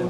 あ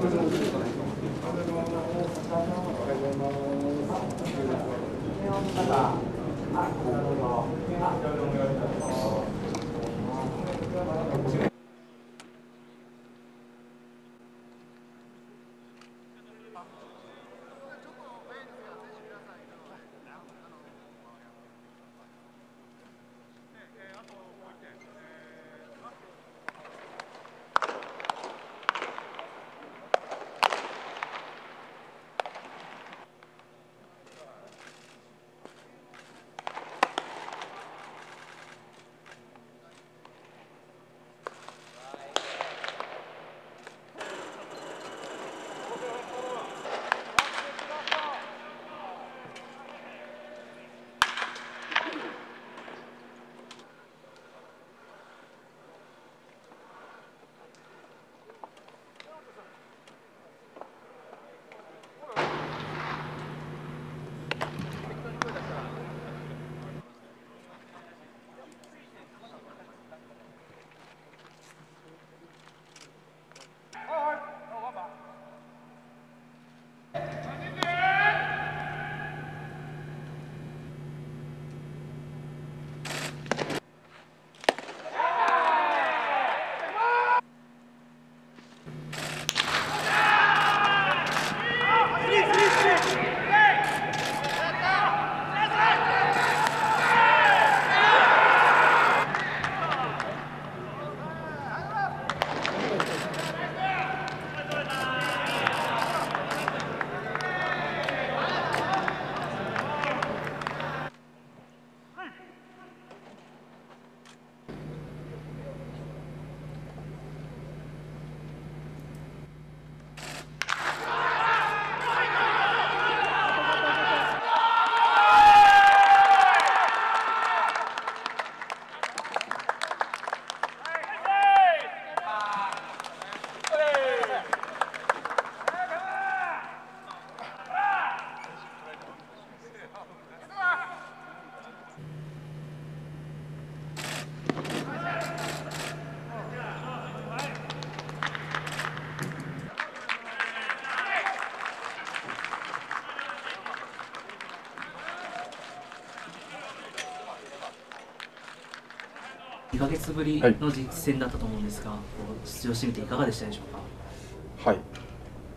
2ヶ月ぶりの実戦だったと思うんですが、こう出場してみていかがでしたでしょうか？はい、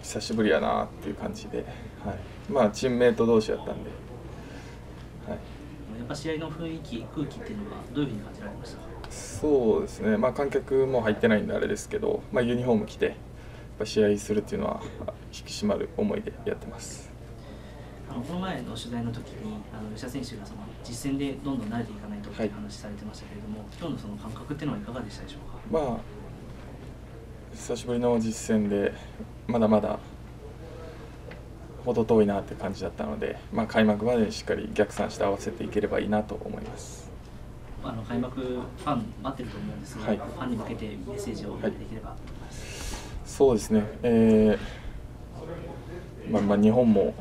久しぶりやなっていう感じで、はい、まあチームメート同士やったんで、はい、やっぱ試合の雰囲気、空気っていうのはどういうふうに感じられましたか？そうですね、まあ観客も入ってないんであれですけど、まあユニフォーム着てやっぱ試合するっていうのは引き締まる思いでやってます。あのこの前の取材の時にあの吉田選手がその実戦でどんどん慣れていかないとっていう話されてましたけれども、はい、今日のその感覚っていうのはいかがでしたでしょうか？まあ久しぶりの実戦でまだまだ程遠いなって感じだったので、まあ、開幕までしっかり逆算して合わせていければいいなと思います。あの開幕ファン待ってると思うんですが、はい、ファンに向けてメッセージをできれば、はい、そうですね、えーまあ、まあ日本も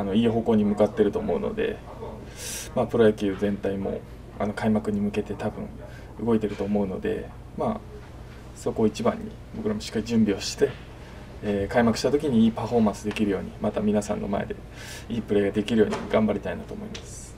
あのいい方向に向かっていると思うので、まあ、プロ野球全体もあの開幕に向けて多分動いていると思うので、まあ、そこを一番に僕らもしっかり準備をして、えー、開幕した時にいいパフォーマンスできるようにまた皆さんの前でいいプレーができるように頑張りたいなと思います。